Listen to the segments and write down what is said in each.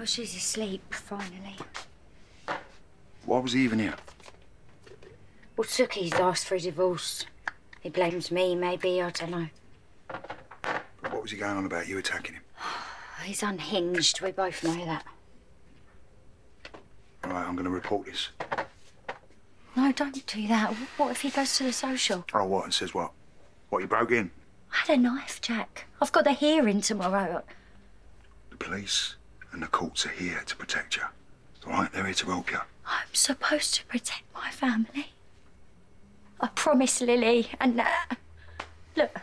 Oh, she's asleep, finally. Why was he even here? Well, Suki's asked for a divorce. He blames me, maybe, I don't know. But what was he going on about you attacking him? He's unhinged, we both know that. All right, I'm going to report this. No, don't do that. What if he goes to the social? Oh, what? And says what? What, you broke in? I had a knife, Jack. I've got the hearing tomorrow. The police and the courts are here to protect you. All right, they're here to help you. I'm supposed to protect my family. I promise, Lily. And uh, look,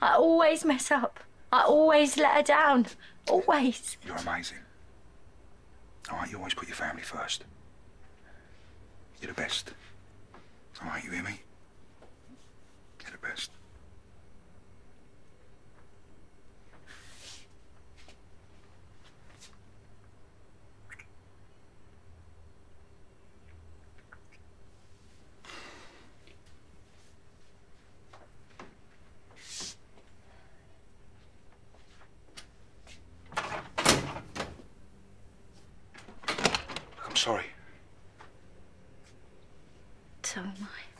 I always mess up. I always let her down. Always. You're amazing. All right, you always put your family first. You're the best. All right, you hear me? You're the best. I'm sorry. So am I.